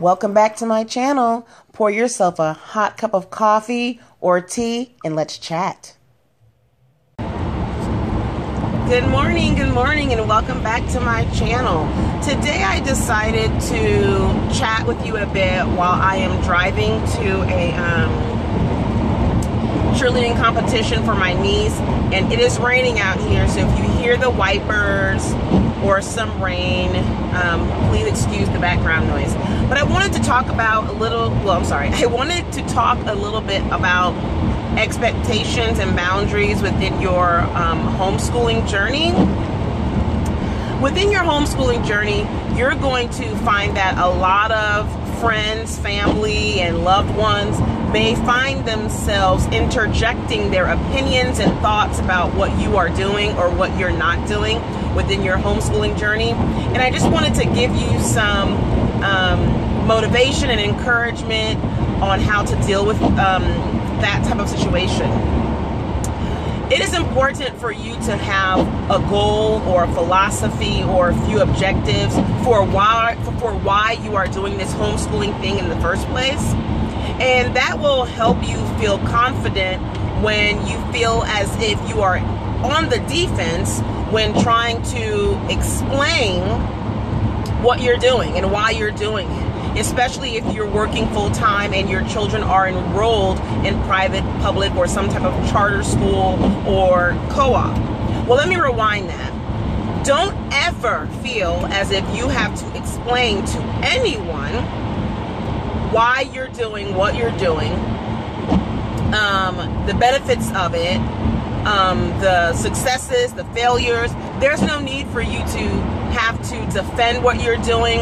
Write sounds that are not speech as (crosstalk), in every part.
Welcome back to my channel. Pour yourself a hot cup of coffee or tea and let's chat. Good morning, good morning, and welcome back to my channel. Today I decided to chat with you a bit while I am driving to a um, cheerleading competition for my niece, and it is raining out here, so if you hear the wipers or some rain, um, please excuse the background noise. But I wanted to talk about a little, well, I'm sorry, (laughs) I wanted to talk a little bit about expectations and boundaries within your um, homeschooling journey. Within your homeschooling journey, you're going to find that a lot of friends, family, and loved ones may find themselves interjecting their opinions and thoughts about what you are doing or what you're not doing within your homeschooling journey. And I just wanted to give you some um, motivation and encouragement on how to deal with um, that type of situation. It is important for you to have a goal or a philosophy or a few objectives for why for why you are doing this homeschooling thing in the first place. And that will help you feel confident when you feel as if you are on the defense when trying to explain what you're doing and why you're doing it especially if you're working full time and your children are enrolled in private, public, or some type of charter school or co op. Well, let me rewind that. Don't ever feel as if you have to explain to anyone why you're doing what you're doing, um, the benefits of it, um, the successes, the failures. There's no need for you to have to defend what you're doing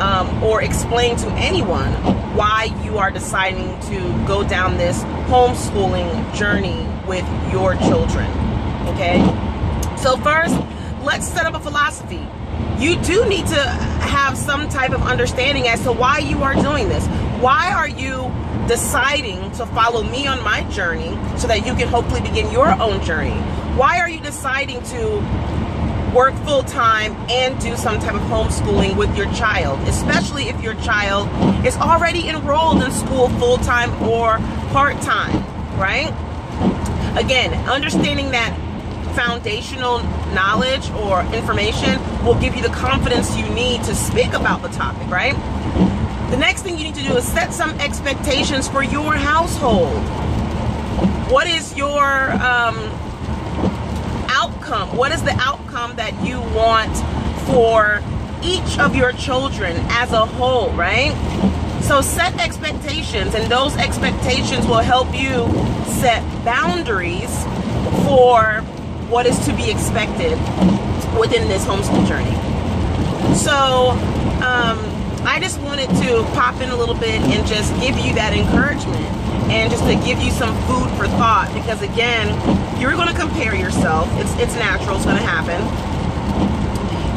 um, or explain to anyone why you are deciding to go down this homeschooling journey with your children. Okay? So, first, let's set up a philosophy. You do need to have some type of understanding as to why you are doing this. Why are you deciding to follow me on my journey so that you can hopefully begin your own journey? Why are you deciding to work full time and do some type of homeschooling with your child, especially if your child is already enrolled in school full time or part time, right? Again, understanding that foundational knowledge or information will give you the confidence you need to speak about the topic, right? The next thing you need to do is set some expectations for your household. What is your um, outcome? What is the outcome that you want for each of your children as a whole, right? So set expectations, and those expectations will help you set boundaries for what is to be expected within this homeschool journey. So, um, I just wanted to pop in a little bit and just give you that encouragement and just to give you some food for thought because again you're going to compare yourself. It's it's natural it's going to happen.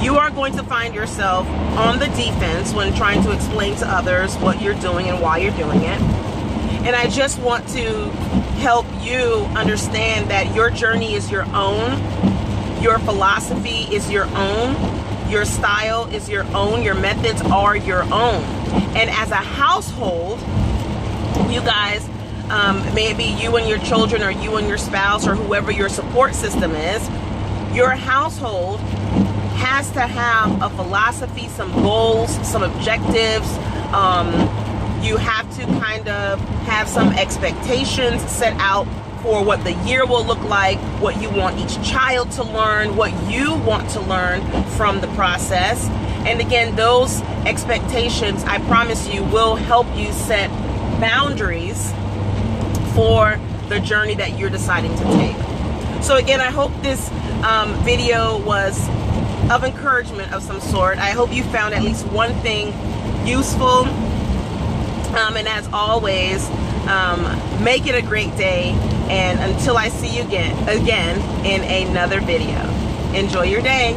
You are going to find yourself on the defense when trying to explain to others what you're doing and why you're doing it. And I just want to help you understand that your journey is your own your philosophy is your own your style is your own your methods are your own and as a household you guys um, maybe you and your children or you and your spouse or whoever your support system is, your household has to have a philosophy, some goals, some objectives. Um, you have to kind of have some expectations set out for what the year will look like, what you want each child to learn, what you want to learn from the process. And again, those expectations, I promise you, will help you set boundaries for the journey that you're deciding to take. So again, I hope this um, video was of encouragement of some sort. I hope you found at least one thing useful. Um, and as always, um, make it a great day. And until I see you again, again in another video, enjoy your day.